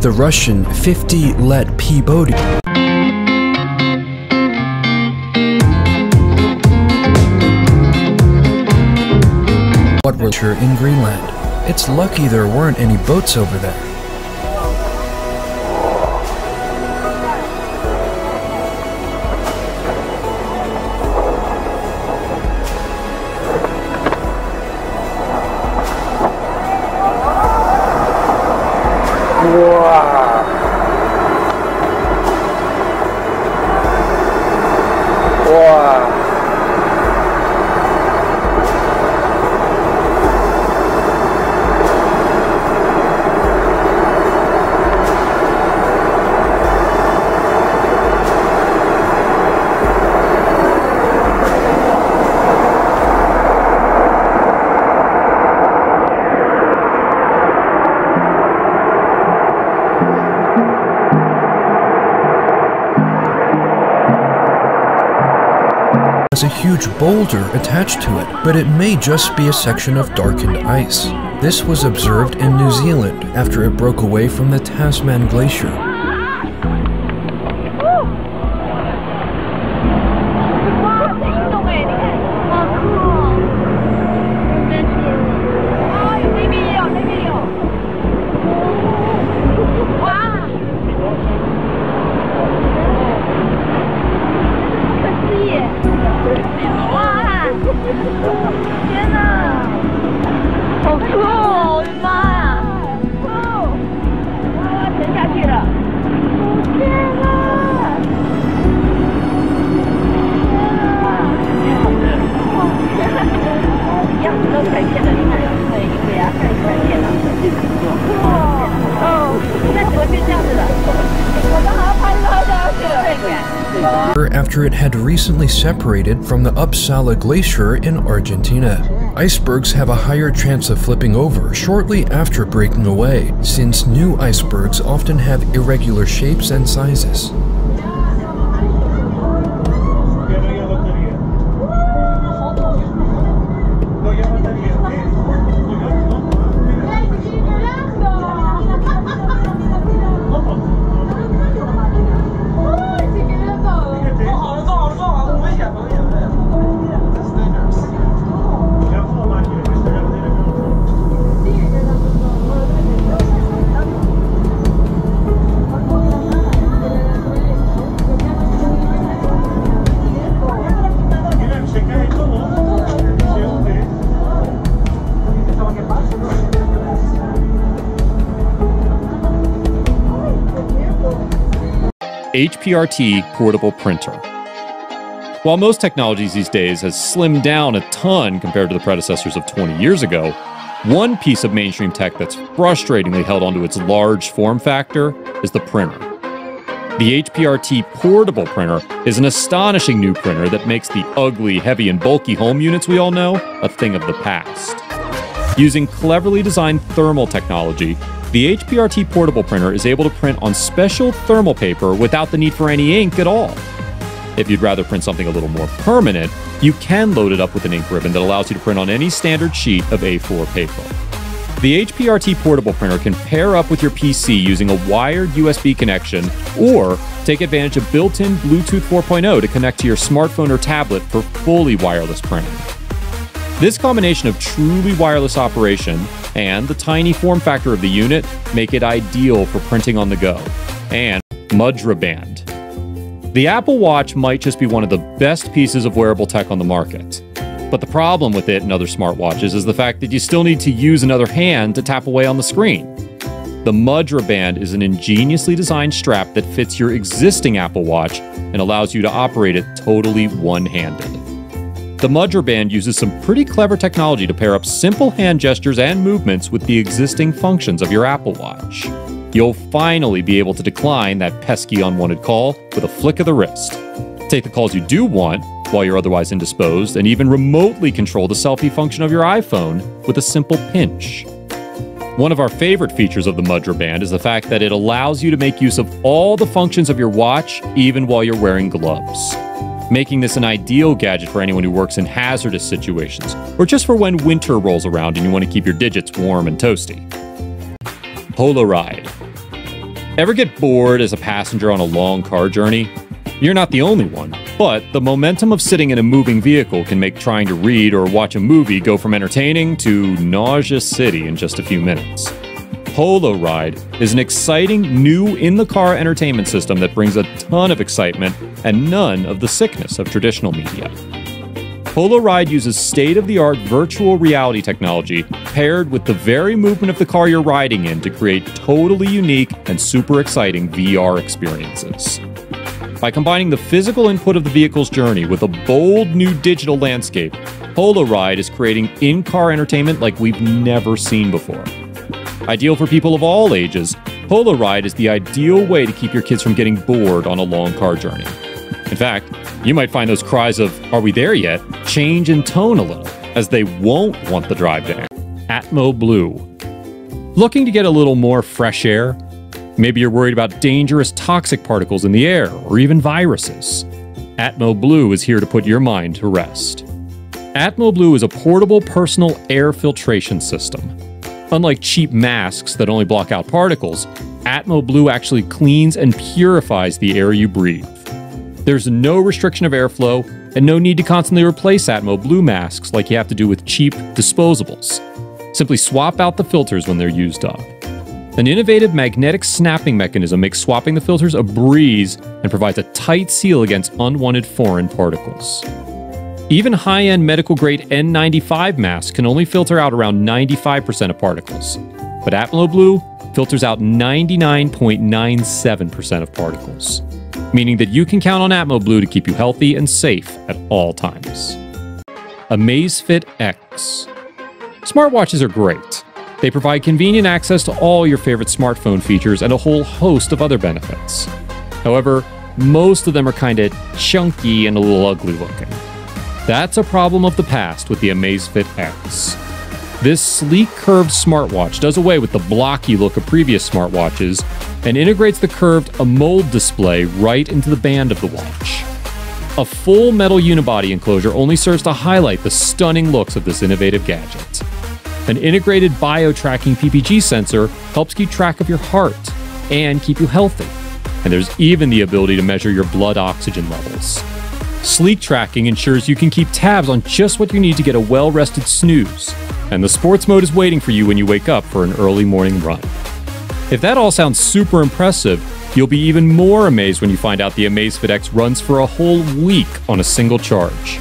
the Russian 50 Let Pobedy. What were in Greenland? It's lucky there weren't any boats over there. 哇。哇。Has a huge boulder attached to it, but it may just be a section of darkened ice. This was observed in New Zealand after it broke away from the Tasman Glacier. After it had recently separated from the Upsala Glacier in Argentina. Icebergs have a higher chance of flipping over shortly after breaking away, since new icebergs often have irregular shapes and sizes. HPRT portable printer. While most technologies these days has slimmed down a ton compared to the predecessors of 20 years ago, one piece of mainstream tech that's frustratingly held onto its large form factor is the printer. The HPRT portable printer is an astonishing new printer that makes the ugly, heavy, and bulky home units we all know a thing of the past. Using cleverly designed thermal technology, the HPRT portable printer is able to print on special thermal paper without the need for any ink at all. If you'd rather print something a little more permanent, you can load it up with an ink ribbon that allows you to print on any standard sheet of A4 paper. The HPRT portable printer can pair up with your PC using a wired USB connection or take advantage of built in Bluetooth 4.0 to connect to your smartphone or tablet for fully wireless printing. This combination of truly wireless operation and the tiny form factor of the unit make it ideal for printing on the go. And Mudra Band. The Apple Watch might just be one of the best pieces of wearable tech on the market. But the problem with it and other smartwatches is the fact that you still need to use another hand to tap away on the screen. The Mudra Band is an ingeniously designed strap that fits your existing Apple Watch and allows you to operate it totally one handed. The Mudra Band uses some pretty clever technology to pair up simple hand gestures and movements with the existing functions of your Apple Watch. You'll finally be able to decline that pesky unwanted call with a flick of the wrist. Take the calls you do want while you're otherwise indisposed, and even remotely control the selfie function of your iPhone with a simple pinch. One of our favorite features of the Mudra Band is the fact that it allows you to make use of all the functions of your watch even while you're wearing gloves making this an ideal gadget for anyone who works in hazardous situations, or just for when winter rolls around and you want to keep your digits warm and toasty. Holoride. Ever get bored as a passenger on a long car journey? You're not the only one, but the momentum of sitting in a moving vehicle can make trying to read or watch a movie go from entertaining to nauseous city in just a few minutes. Holoride is an exciting new in the car entertainment system that brings a ton of excitement and none of the sickness of traditional media. Holoride uses state of the art virtual reality technology paired with the very movement of the car you're riding in to create totally unique and super exciting VR experiences. By combining the physical input of the vehicle's journey with a bold new digital landscape, Holoride is creating in car entertainment like we've never seen before. Ideal for people of all ages, Holoride is the ideal way to keep your kids from getting bored on a long car journey. In fact, you might find those cries of, Are we there yet? change in tone a little, as they won't want the drive to end. Atmo Blue. Looking to get a little more fresh air? Maybe you're worried about dangerous toxic particles in the air or even viruses. Atmo Blue is here to put your mind to rest. Atmo Blue is a portable personal air filtration system. Unlike cheap masks that only block out particles, Atmo Blue actually cleans and purifies the air you breathe. There's no restriction of airflow and no need to constantly replace Atmo Blue masks like you have to do with cheap disposables. Simply swap out the filters when they're used up. An innovative magnetic snapping mechanism makes swapping the filters a breeze and provides a tight seal against unwanted foreign particles. Even high end medical grade N95 masks can only filter out around 95% of particles, but Atmo Blue filters out 99.97% of particles, meaning that you can count on Atmo Blue to keep you healthy and safe at all times. Amazfit X. Smartwatches are great. They provide convenient access to all your favorite smartphone features and a whole host of other benefits. However, most of them are kind of chunky and a little ugly looking. That's a problem of the past with the Amazfit X. This sleek curved smartwatch does away with the blocky look of previous smartwatches and integrates the curved AMOLED display right into the band of the watch. A full metal unibody enclosure only serves to highlight the stunning looks of this innovative gadget. An integrated bio tracking PPG sensor helps keep track of your heart and keep you healthy. And there's even the ability to measure your blood oxygen levels. Sleek tracking ensures you can keep tabs on just what you need to get a well rested snooze. And the sports mode is waiting for you when you wake up for an early morning run. If that all sounds super impressive, you'll be even more amazed when you find out the Amazfit X runs for a whole week on a single charge.